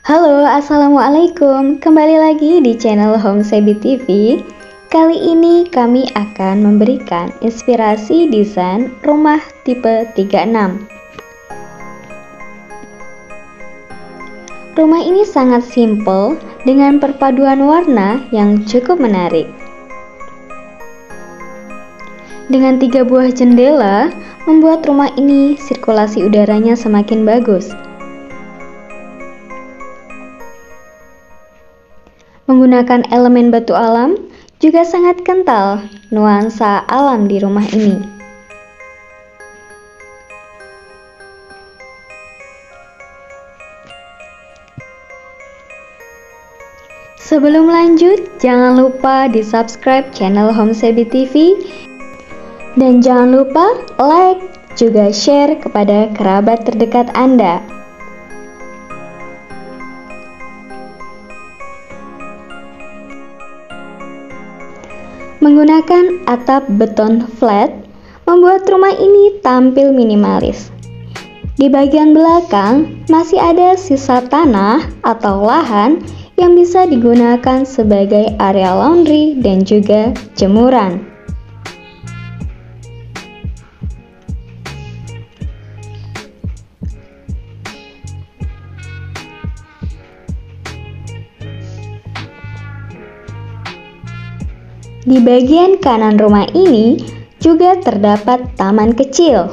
Halo, Assalamualaikum. Kembali lagi di channel Home Sebi TV Kali ini kami akan memberikan inspirasi desain rumah tipe 36 Rumah ini sangat simple dengan perpaduan warna yang cukup menarik. Dengan tiga buah jendela, membuat rumah ini sirkulasi udaranya semakin bagus Menggunakan elemen batu alam juga sangat kental nuansa alam di rumah ini. Sebelum lanjut, jangan lupa di subscribe channel Home Sebi TV dan jangan lupa like juga share kepada kerabat terdekat Anda. Menggunakan atap beton flat, membuat rumah ini tampil minimalis. Di bagian belakang masih ada sisa tanah atau lahan yang bisa digunakan sebagai area laundry dan juga jemuran. Di bagian kanan rumah ini juga terdapat taman kecil.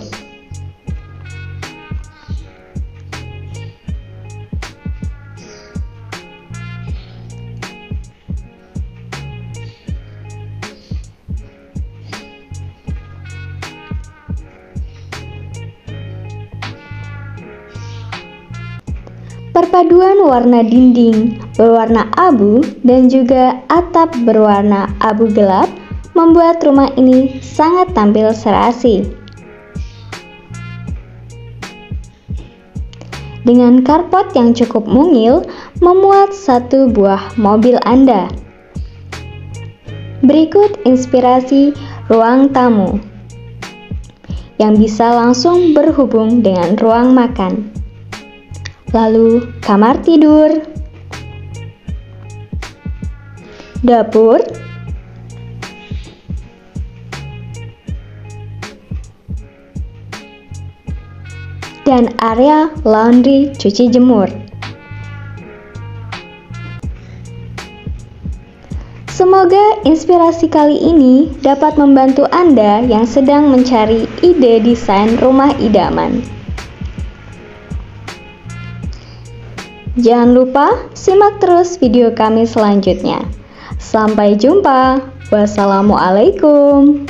Perpaduan warna dinding berwarna abu dan juga atap berwarna abu gelap membuat rumah ini sangat tampil serasi. Dengan karpet yang cukup mungil, memuat satu buah mobil Anda. Berikut inspirasi ruang tamu yang bisa langsung berhubung dengan ruang makan lalu kamar tidur, dapur, dan area laundry cuci jemur. Semoga inspirasi kali ini dapat membantu Anda yang sedang mencari ide desain rumah idaman. Jangan lupa simak terus video kami selanjutnya. Sampai jumpa. Wassalamualaikum.